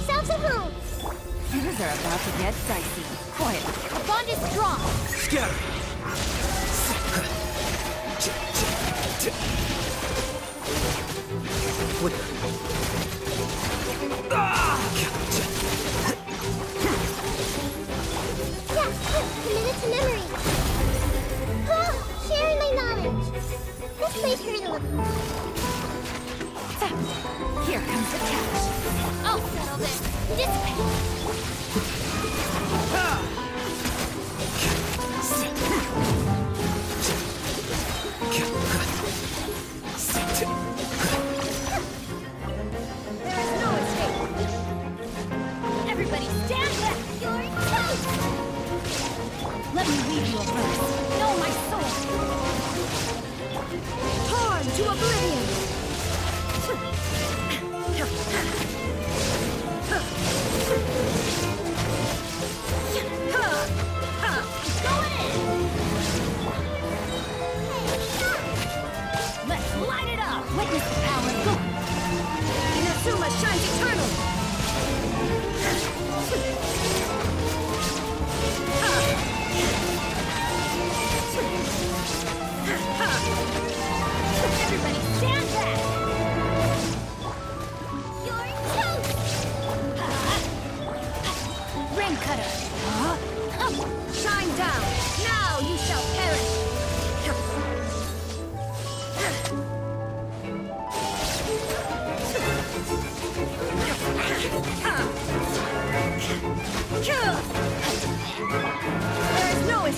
themselves a home. Things are about to get dicey. Quiet. A bond is strong. Scatter. Flicker. Step. Here comes the cash. I'll settle this. This.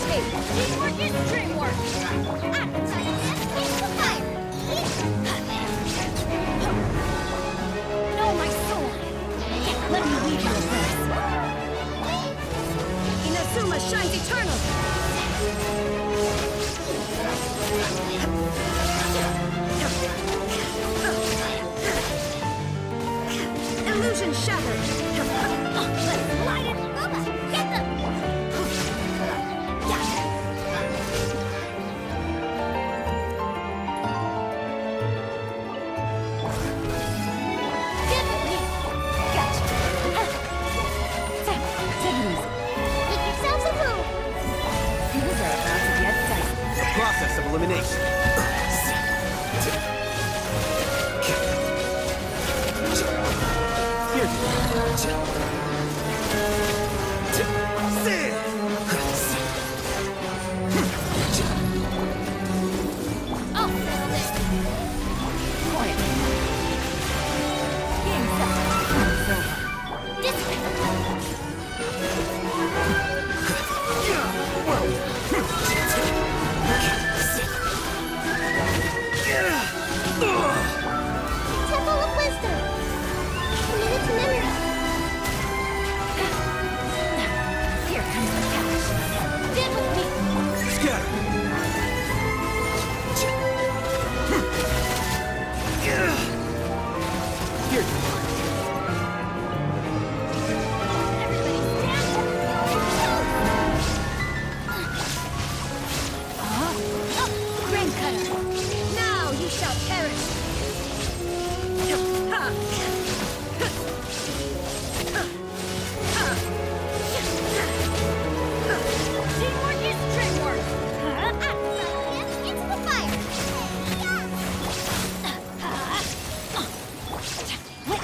Teamwork is dreamwork.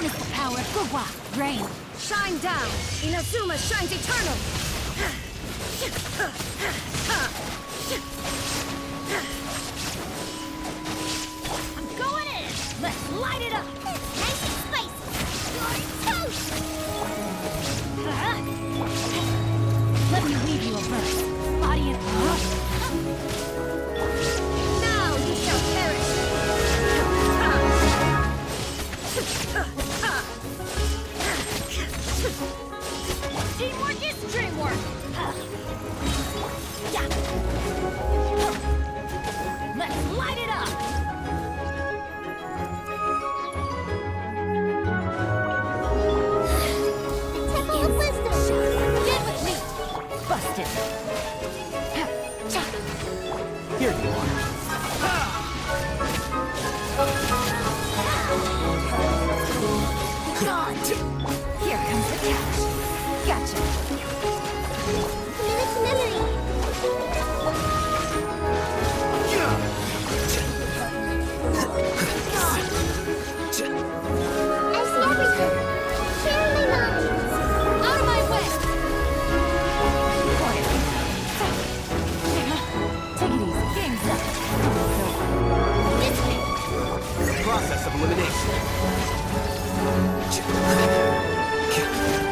Witness the power of Guhua, rain. Shine down! Inazuma shines eternal! I'm going in! Let's light it up! It's nice and spicy! Toast!《違う違う》